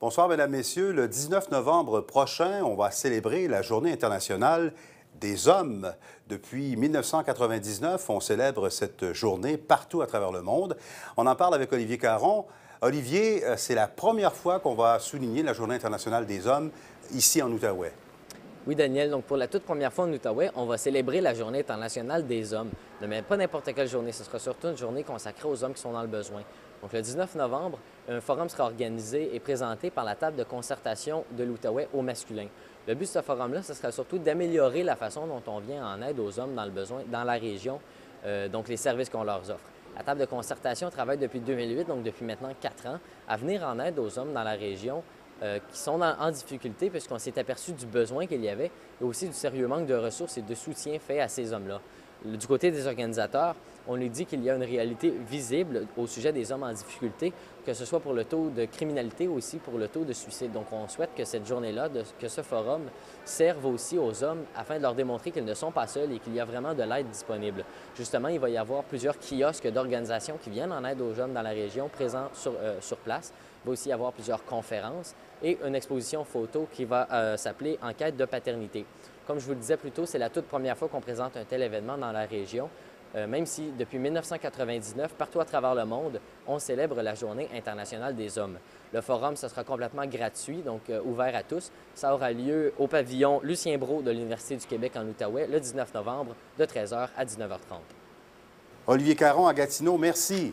Bonsoir, Mesdames, Messieurs. Le 19 novembre prochain, on va célébrer la Journée internationale des hommes. Depuis 1999, on célèbre cette journée partout à travers le monde. On en parle avec Olivier Caron. Olivier, euh, c'est la première fois qu'on va souligner la Journée internationale des hommes ici en Outaouais. Oui, Daniel. Donc, pour la toute première fois en Outaouais, on va célébrer la Journée internationale des hommes. Mais pas n'importe quelle journée. Ce sera surtout une journée consacrée aux hommes qui sont dans le besoin. Donc, le 19 novembre, un forum sera organisé et présenté par la table de concertation de l'Outaouais au masculin. Le but de ce forum-là, ce sera surtout d'améliorer la façon dont on vient en aide aux hommes dans le besoin, dans la région, euh, donc les services qu'on leur offre. La table de concertation travaille depuis 2008, donc depuis maintenant quatre ans, à venir en aide aux hommes dans la région euh, qui sont en difficulté puisqu'on s'est aperçu du besoin qu'il y avait et aussi du sérieux manque de ressources et de soutien fait à ces hommes-là. Du côté des organisateurs, on nous dit qu'il y a une réalité visible au sujet des hommes en difficulté, que ce soit pour le taux de criminalité aussi pour le taux de suicide. Donc, on souhaite que cette journée-là, que ce forum serve aussi aux hommes afin de leur démontrer qu'ils ne sont pas seuls et qu'il y a vraiment de l'aide disponible. Justement, il va y avoir plusieurs kiosques d'organisations qui viennent en aide aux jeunes dans la région présents sur, euh, sur place. Il va aussi y avoir plusieurs conférences et une exposition photo qui va euh, s'appeler Enquête de paternité. Comme je vous le disais plus tôt, c'est la toute première fois qu'on présente un tel événement dans la région. Euh, même si depuis 1999, partout à travers le monde, on célèbre la Journée internationale des hommes. Le forum, ce sera complètement gratuit, donc euh, ouvert à tous. Ça aura lieu au pavillon Lucien Brault de l'Université du Québec en Outaouais le 19 novembre de 13h à 19h30. Olivier Caron à Gatineau, merci.